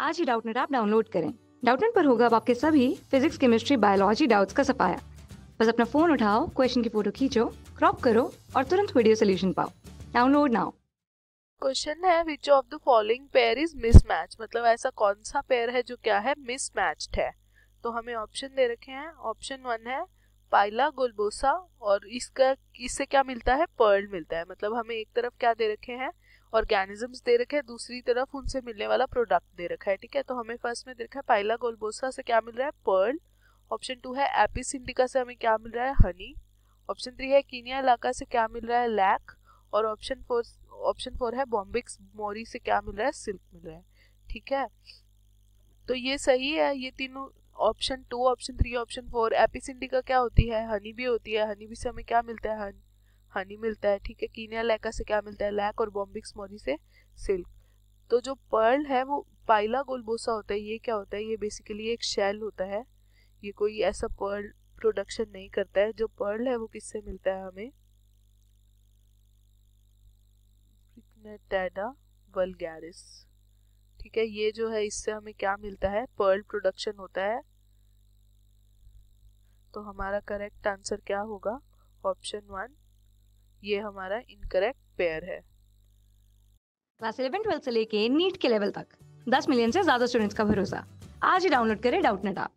आज ही Doubtnut app download करें। डाउटनेट पर होगा अब आपके सभी फिजिक्स केमिस्ट्री बायोलॉजी डाउट्स का सफाया। बस अपना फ़ोन उठाओ क्वेश्चन की फ़ोटो खींचो क्रॉप करो और तुरंत वीडियो सोल्यूशन पाओ। डाउनलोड नाउ क्वेश्चन है which of the following pair is mismatch मतलब ऐसा कौन सा पेयर है जो क्या है? मिसमैच्ड है। तो हमें ऑप्शन दे रखे हैं। ऑप्शन वन है पाइला, गुलबोसा और इसका, इससे क्या मिलता है? पर्ल मिलता है। मतलब हमें एक तरफ़ क्या दे रखे हैं? ऑर्गेनिजम्स दे रखे हैं, दूसरी तरफ़ उनसे मिलने वाला प्रोडक्ट दे रखा है, ठीक है? तो हमें फ़र्स्ट में दे रखा है पाइला गोलबोसा से क्या मिल रहा है? पर्ल ऑप्शन टू है एपिस इंडिका से हमें क्या मिल रहा है? हनी ऑप्शन थ्री है कीनिया इलाका से क्या मिल रहा है? लैक और ऑप्शन फोर ऑप्शन फोर है बॉम्बिक्स मोरी से क्या मिल रहा है? सिल्क मिल रहा है, ठीक है? तो ये सही है, ये तीनों option two option three option four Apis indica क्या होती है? हनी भी होती है हनी भी से हमें क्या मिलता है? हनी हनी मिलता है, ठीक है? कीनिया, लैका से क्या मिलता है? लैक और बॉम्बिक्स मोरी से सिल्क। तो जो पर्ल है, वो पाइला गोलबोसा होता है, ये क्या होता है? ये बेसिकली एक शेल होता है। ये कोई ऐसा पर्ल प्रोडक्शन नहीं करता है। जो पर्ल है, वो किससे मिलता है हमें? वलगैरिस ठीक है, ये जो है, इससे हमें क्या मिलता है? पर्ल प्रोडक्शन होता है। तो हमारा करेक्ट आंसर क्या होगा? ऑप्शन वन ये हमारा इनकरेक्ट पेयर है। क्लास इलेवन ट्वेल्थ से लेके नीट के लेवल तक। 10 मिलियन से ज़्यादा स्टूडेंट्स का भरोसा। आज ही डाउनलोड करें डाउटनेट ऐप